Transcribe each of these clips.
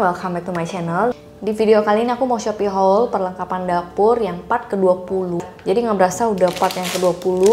welcome back to my channel. Di video kali ini aku mau Shopee haul perlengkapan dapur yang part ke-20 Jadi nggak berasa udah part yang ke-20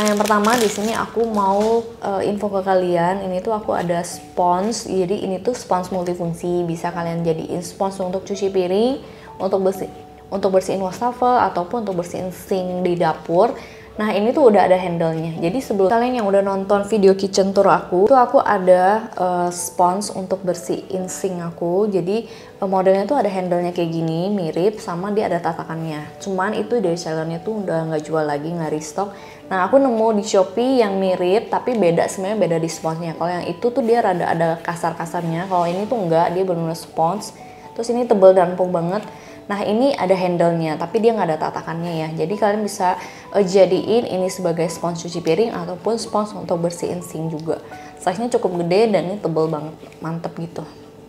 Nah yang pertama di sini aku mau uh, info ke kalian. Ini tuh aku ada spons. Jadi ini tuh spons multifungsi. Bisa kalian jadiin spons untuk cuci piring Untuk bersih untuk bersihin wastafel ataupun untuk bersihin sink di dapur Nah ini tuh udah ada handle-nya. Jadi sebelum kalian yang udah nonton video kitchen tour aku, tuh aku ada uh, spons untuk bersihin sink aku. Jadi uh, modelnya tuh ada handle-nya kayak gini, mirip sama dia ada tatakannya. Cuman itu dari sellernya tuh udah nggak jual lagi, nggak restock. Nah aku nemu di Shopee yang mirip tapi beda sebenarnya beda di sponsnya. Kalau yang itu tuh dia rada ada kasar-kasarnya. Kalau ini tuh enggak, dia benar-benar spons. Terus ini tebel dan empuk banget. Nah ini ada handle-nya, tapi dia nggak ada tatakannya ya. Jadi kalian bisa uh, jadiin ini sebagai spons cuci piring ataupun spons untuk bersihin sink juga. Size-nya cukup gede dan ini tebel banget, mantep gitu.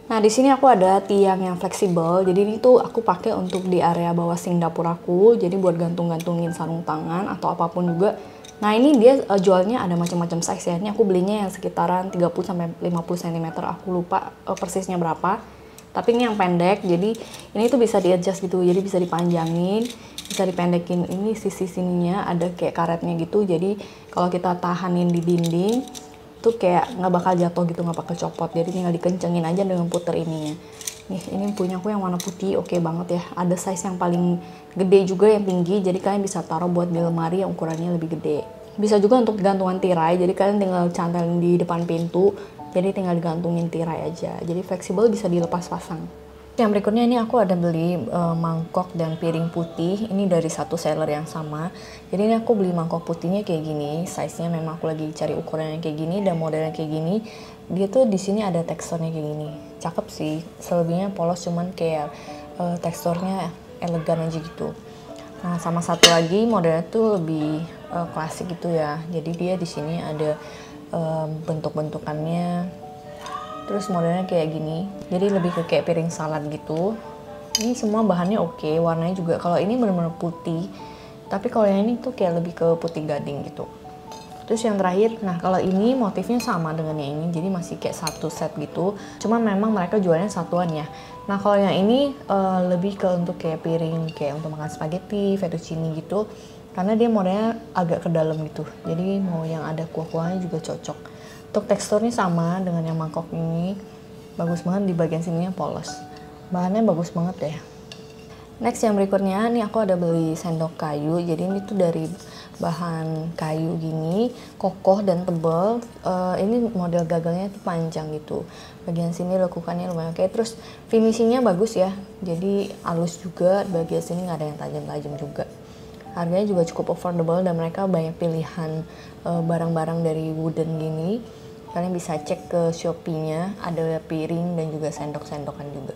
Nah di sini aku ada tiang yang fleksibel, jadi ini tuh aku pakai untuk di area bawah sink dapur aku, jadi buat gantung-gantungin sarung tangan atau apa pun juga. Nah ini dia uh, jualnya ada macam-macam size ya. Ini aku belinya yang sekitaran 30 sampai 50 cm. Aku lupa uh, persisnya berapa tapi ini yang pendek jadi ini tuh bisa di adjust gitu. Jadi bisa dipanjangin bisa dipendekin ini sisi sininya ada kayak karetnya gitu. Jadi kalau kita tahanin di dinding tuh kayak nggak bakal jatuh gitu nggak bakal copot. Jadi tinggal dikencengin aja dengan puter ininya. Nih ini punya aku yang warna putih oke okay banget ya. Ada size yang paling gede juga yang tinggi. Jadi kalian bisa taruh buat di lemari yang ukurannya lebih gede. Bisa juga untuk gantungan tirai jadi kalian tinggal cantelin di depan pintu jadi tinggal digantungin tirai aja. Jadi fleksibel bisa dilepas pasang yang berikutnya ini aku ada beli uh, mangkok dan piring putih. Ini dari satu seller yang sama. Jadi ini aku beli mangkok putihnya kayak gini. Size nya memang aku lagi cari ukurannya kayak gini dan modelnya kayak gini. Dia tuh di sini ada teksturnya kayak gini. Cakep sih. Selebihnya polos cuman kayak uh, teksturnya elegan aja gitu. Nah sama satu lagi modelnya tuh lebih uh, klasik gitu ya. Jadi dia di sini ada um, bentuk-bentukannya. Terus modelnya kayak gini. Jadi lebih ke kayak piring salad gitu. Ini semua bahannya oke okay. warnanya juga. Kalau ini benar-benar putih. Tapi kalau yang ini tuh kayak lebih ke putih gading gitu. Terus yang terakhir nah kalau ini motifnya sama dengan yang ini jadi masih kayak satu set gitu. Cuma memang mereka jualnya satuan ya. Nah kalau yang ini uh, lebih ke untuk kayak piring kayak untuk makan spaghetti fettuccine gitu karena dia modelnya agak ke dalam gitu. Jadi mau yang ada kuah-kuahnya juga cocok. Untuk teksturnya sama dengan yang mangkok ini. Bagus banget di bagian sininya polos bahannya bagus banget ya. Next yang berikutnya nih aku ada beli sendok kayu. Jadi ini tuh dari bahan kayu gini kokoh dan tebal. Uh, ini model gagalnya tuh panjang gitu. Bagian sini lekukannya lumayan. Oke terus finishingnya bagus ya. Jadi halus juga bagian sini nggak ada yang tajam-tajam juga harganya juga cukup affordable dan mereka banyak pilihan eh, barang-barang uh, dari wooden gini. Kalian bisa cek ke Shopee-nya ada piring dan juga sendok-sendokan juga.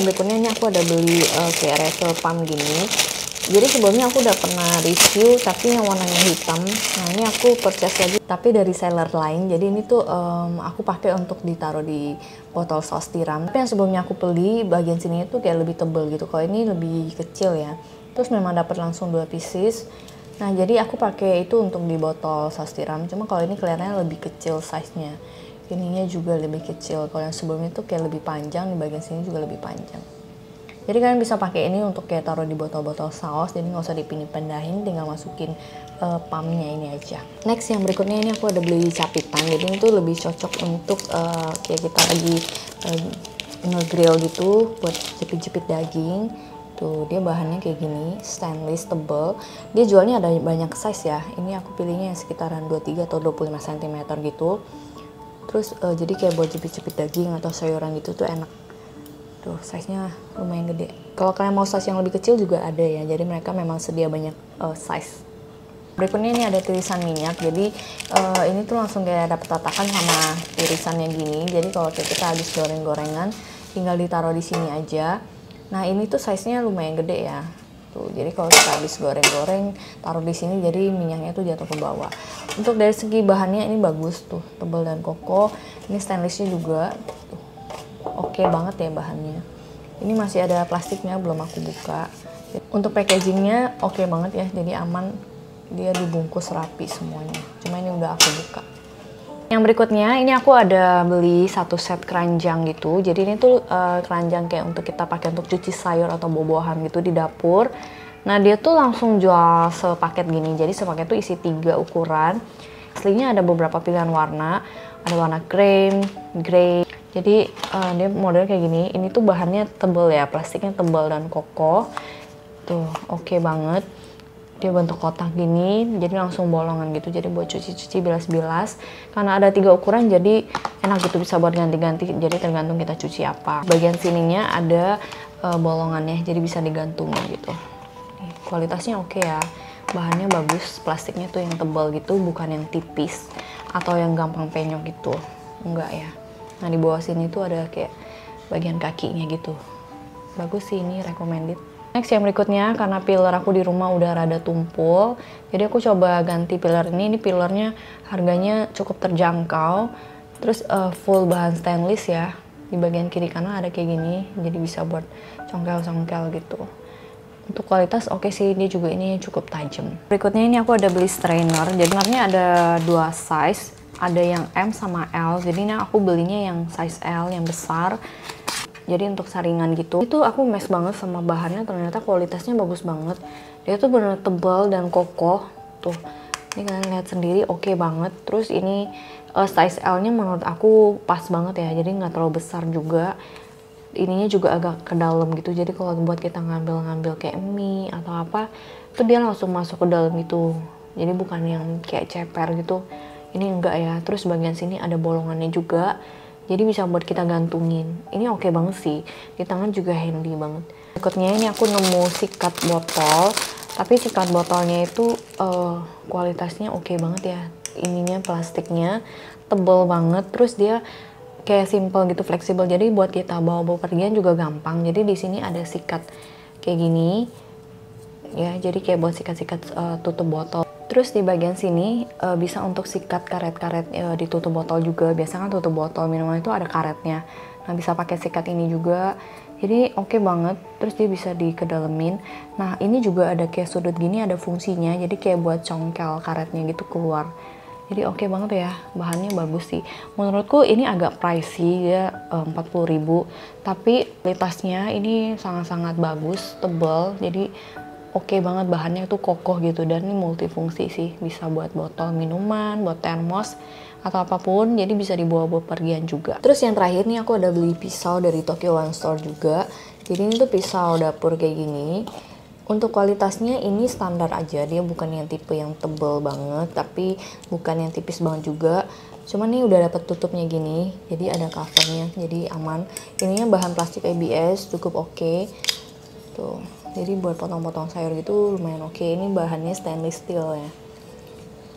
Berikutnya ini aku ada beli uh, kayak refill pump gini. Jadi sebelumnya aku udah pernah review tapi yang warnanya hitam. Nah ini aku purchase lagi tapi dari seller lain. Jadi ini tuh um, aku pakai untuk ditaruh di botol saus tiram. Tapi yang sebelumnya aku beli bagian sini itu kayak lebih tebel gitu. Kalau ini lebih kecil ya terus memang dapat langsung dua pieces. Nah jadi aku pakai itu untuk di botol saus tiram. Cuma kalau ini kelihatannya lebih kecil size nya ininya juga lebih kecil. Kalau yang sebelumnya tuh kayak lebih panjang di bagian sini juga lebih panjang. Jadi kalian bisa pakai ini untuk kayak taruh di botol-botol saus. Jadi nggak usah dipindah-pindahin tinggal masukin uh, pumpnya ini aja. Next yang berikutnya ini aku ada beli capitan. Jadi ini tuh lebih cocok untuk uh, kayak kita lagi uh, ngegrill gitu buat jepit-jepit daging Tuh, dia bahannya kayak gini, stainless, tebel. Dia jualnya ada banyak size ya. Ini aku pilihnya yang sekitaran 23 atau 25 cm gitu. Terus uh, jadi kayak buat jepit-jepit daging atau sayuran gitu tuh enak. Tuh, size-nya lumayan gede. Kalau kalian mau size yang lebih kecil juga ada ya. Jadi mereka memang sedia banyak uh, size. Berikutnya ini ada tulisan minyak. Jadi uh, ini tuh langsung kayak dapet tatakan sama irisannya gini. Jadi kalau kita habis goreng-gorengan, tinggal ditaruh di sini aja Nah ini tuh size-nya lumayan gede ya. Tuh, jadi kalau kita habis goreng-goreng, taruh di sini jadi minyaknya tuh jatuh ke bawah. Untuk dari segi bahannya ini bagus tuh, tebal dan kokoh. Ini stainlessnya juga oke okay banget ya bahannya. Ini masih ada plastiknya, belum aku buka. Untuk packagingnya oke okay banget ya, jadi aman. Dia dibungkus rapi semuanya. Cuma ini udah aku buka. Yang berikutnya ini aku ada beli satu set keranjang gitu. Jadi ini tuh uh, keranjang kayak untuk kita pakai untuk cuci sayur atau buah-buahan gitu di dapur. Nah dia tuh langsung jual sepaket gini. Jadi sepaket tuh isi tiga ukuran. Aslinya ada beberapa pilihan warna. Ada warna cream, grey. Jadi uh, dia model kayak gini. Ini tuh bahannya tebel ya, plastiknya tebal dan kokoh. Tuh oke okay banget dia bentuk kotak gini jadi langsung bolongan gitu. Jadi buat cuci-cuci bilas-bilas. Karena ada tiga ukuran jadi enak gitu bisa buat ganti-ganti. Jadi tergantung kita cuci apa. Bagian sininya ada uh, bolongannya jadi bisa digantung gitu. Kualitasnya oke okay ya. Bahannya bagus plastiknya tuh yang tebal gitu bukan yang tipis atau yang gampang penyok gitu. Enggak ya. Nah di bawah sini tuh ada kayak bagian kakinya gitu. Bagus sih ini recommended Next yang berikutnya karena pillar aku di rumah udah rada tumpul, jadi aku coba ganti pillar ini. Ini pillarnya harganya cukup terjangkau. Terus uh, full bahan stainless ya. Di bagian kiri kanan ada kayak gini, jadi bisa buat congkel-congkel gitu. Untuk kualitas oke okay sih, dia juga ini cukup tajam. Berikutnya ini aku ada beli strainer. Jadi sebenarnya ada dua size, ada yang M sama L. Jadi ini aku belinya yang size L yang besar jadi untuk saringan gitu itu aku mes banget sama bahannya ternyata kualitasnya bagus banget. Dia tuh bener tebal dan kokoh tuh. Ini kalian lihat sendiri oke okay banget. Terus ini uh, size L nya menurut aku pas banget ya jadi nggak terlalu besar juga. Ininya juga agak ke dalam gitu jadi kalau buat kita ngambil-ngambil kayak mie atau apa tuh dia langsung masuk ke dalam gitu jadi bukan yang kayak ceper gitu. Ini enggak ya. Terus bagian sini ada bolongannya juga jadi bisa buat kita gantungin. Ini oke okay banget sih. Di tangan juga handy banget. Berikutnya ini aku nemu sikat botol. Tapi sikat botolnya itu uh, kualitasnya oke okay banget ya. Ininya plastiknya tebel banget. Terus dia kayak simple gitu fleksibel. Jadi buat kita bawa bawa pergian juga gampang. Jadi di sini ada sikat kayak gini. Ya jadi kayak buat sikat-sikat uh, tutup botol Terus di bagian sini uh, bisa untuk sikat karet-karet uh, di tutup botol juga. Biasanya kan tutup botol minuman itu ada karetnya. Nah bisa pakai sikat ini juga. Jadi oke okay banget. Terus dia bisa dikedalemin. Nah ini juga ada kayak sudut gini ada fungsinya. Jadi kayak buat congkel karetnya gitu keluar. Jadi oke okay banget ya. Bahannya bagus sih. Menurutku ini agak pricey ya uh, 40.000. Tapi kualitasnya ini sangat-sangat bagus, tebal. Jadi oke okay banget bahannya itu kokoh gitu dan ini multifungsi sih. Bisa buat botol minuman buat termos atau apa pun jadi bisa dibawa buat pergian juga. Terus yang terakhir nih aku ada beli pisau dari Tokyo One Store juga. Jadi ini tuh pisau dapur kayak gini. Untuk kualitasnya ini standar aja dia bukan yang tipe yang tebel banget tapi bukan yang tipis banget juga. Cuman nih udah dapet tutupnya gini jadi ada covernya jadi aman. Ininya bahan plastik ABS cukup oke. Okay. tuh jadi buat potong-potong sayur gitu lumayan oke okay. ini bahannya stainless steel ya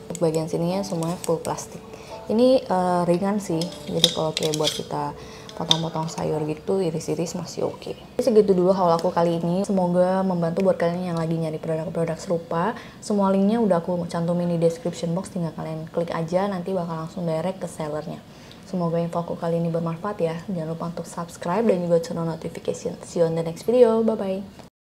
untuk bagian sininya semuanya full plastik ini uh, ringan sih jadi kalau kayak buat kita potong-potong sayur gitu iris-iris masih oke okay. segitu dulu haul aku kali ini semoga membantu buat kalian yang lagi nyari produk-produk serupa semua linknya udah aku cantumin di description box tinggal kalian klik aja nanti bakal langsung direct ke sellernya Semoga info aku kali ini bermanfaat ya. Jangan lupa untuk subscribe dan juga on notification. See you on the next video. Bye-bye.